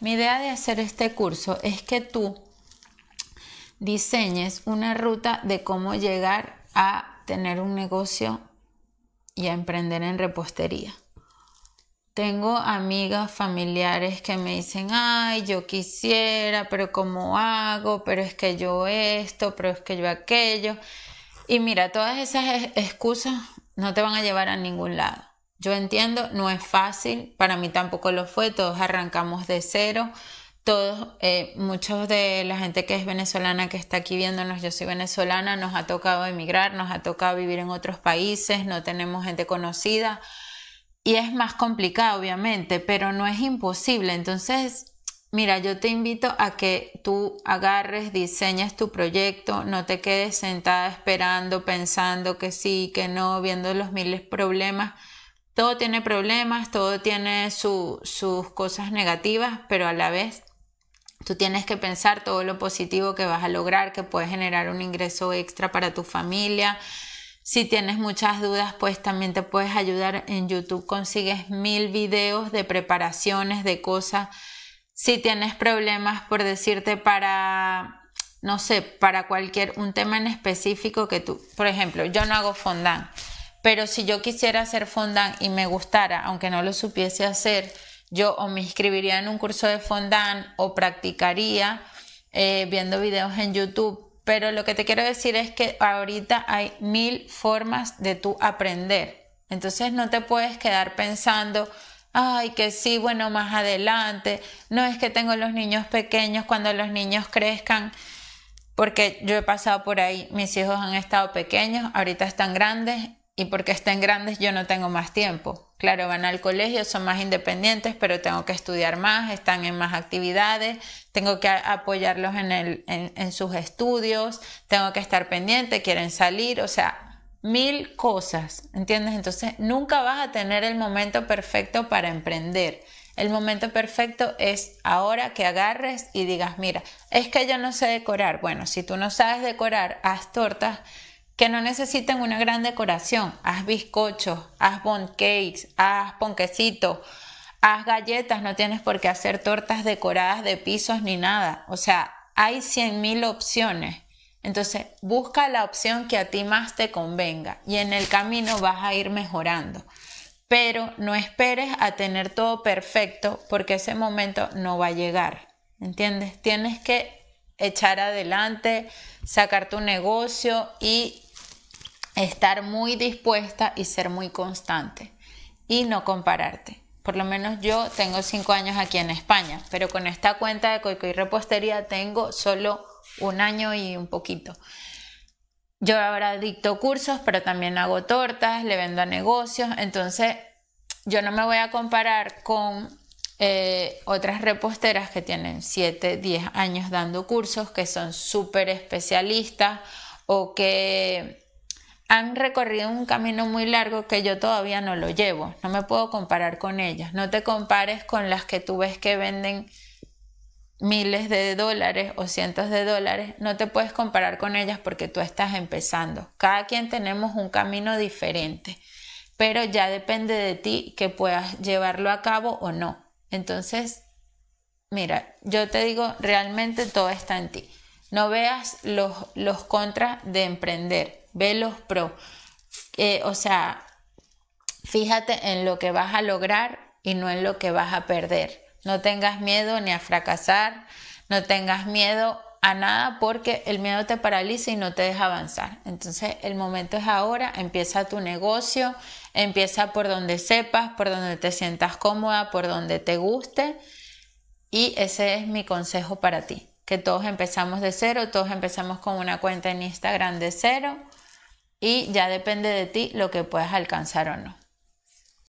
Mi idea de hacer este curso es que tú diseñes una ruta de cómo llegar a tener un negocio y a emprender en repostería. Tengo amigas familiares que me dicen, ay, yo quisiera, pero ¿cómo hago? Pero es que yo esto, pero es que yo aquello. Y mira, todas esas excusas no te van a llevar a ningún lado. Yo entiendo, no es fácil, para mí tampoco lo fue, todos arrancamos de cero, todos, eh, muchos de la gente que es venezolana que está aquí viéndonos, yo soy venezolana, nos ha tocado emigrar, nos ha tocado vivir en otros países, no tenemos gente conocida y es más complicado, obviamente, pero no es imposible. Entonces, mira, yo te invito a que tú agarres, diseñes tu proyecto, no te quedes sentada esperando, pensando que sí, que no, viendo los miles problemas. Todo tiene problemas, todo tiene sus cosas negativas, pero a la vez tú tienes que pensar todo lo positivo que vas a lograr, que puedes generar un ingreso extra para tu familia, si tienes muchas dudas, pues también te puedes ayudar. En YouTube consigues mil videos de preparaciones, de cosas. Si tienes problemas, por decirte, para, no sé, para cualquier, un tema en específico que tú, por ejemplo, yo no hago fondant, pero si yo quisiera hacer fondant y me gustara, aunque no lo supiese hacer, yo o me inscribiría en un curso de fondant o practicaría eh, viendo videos en YouTube pero lo que te quiero decir es que ahorita hay mil formas de tú aprender. Entonces no te puedes quedar pensando, ay, que sí, bueno, más adelante. No es que tengo los niños pequeños, cuando los niños crezcan, porque yo he pasado por ahí, mis hijos han estado pequeños, ahorita están grandes y porque estén grandes yo no tengo más tiempo. Claro, van al colegio, son más independientes, pero tengo que estudiar más, están en más actividades, tengo que apoyarlos en, el, en, sus estudios, tengo que estar pendiente, quieren salir, o sea, mil cosas, ¿entiendes? Entonces, nunca vas a tener el momento perfecto para emprender. El momento perfecto es ahora que agarres y digas, mira, es que yo no sé decorar. Bueno, si tú no sabes decorar, haz tortas que no necesiten una gran decoración. Haz bizcochos, haz bon cakes, haz ponquecitos, haz galletas, no tienes por qué hacer tortas decoradas de pisos ni nada. O sea, hay mil opciones. Entonces, busca la opción que a ti más te convenga y en el camino vas a ir mejorando. Pero no esperes a tener todo perfecto porque ese momento no va a llegar. ¿Entiendes? Tienes que echar adelante, sacar tu negocio y estar muy dispuesta y ser muy constante y no compararte. Por lo menos yo tengo cinco años aquí en España, pero con esta cuenta de Coico y Repostería tengo solo un año y un poquito. Yo ahora dicto cursos, pero también hago tortas, le vendo a negocios, entonces yo no me voy a comparar con eh, otras reposteras que tienen 7, 10 años dando cursos, que son súper especialistas o que han recorrido un camino muy largo que yo todavía no lo llevo. No me puedo comparar con ellas. No te compares con las que tú ves que venden miles de dólares o cientos de dólares. No te puedes comparar con ellas porque tú estás empezando. Cada quien tenemos un camino diferente, pero ya depende de ti que puedas llevarlo a cabo o no. Entonces, mira, yo te digo, realmente todo está en ti. No veas los, los contras de emprender ve los pros. Eh, o sea, fíjate en lo que vas a lograr y no en lo que vas a perder. No tengas miedo ni a fracasar, no tengas miedo a nada porque el miedo te paraliza y no te deja avanzar. Entonces el momento es ahora, empieza tu negocio, empieza por donde sepas, por donde te sientas cómoda, por donde te guste y ese es mi consejo para ti, que todos empezamos de cero, todos empezamos con una cuenta en Instagram de cero y ya depende de ti lo que puedas alcanzar o no.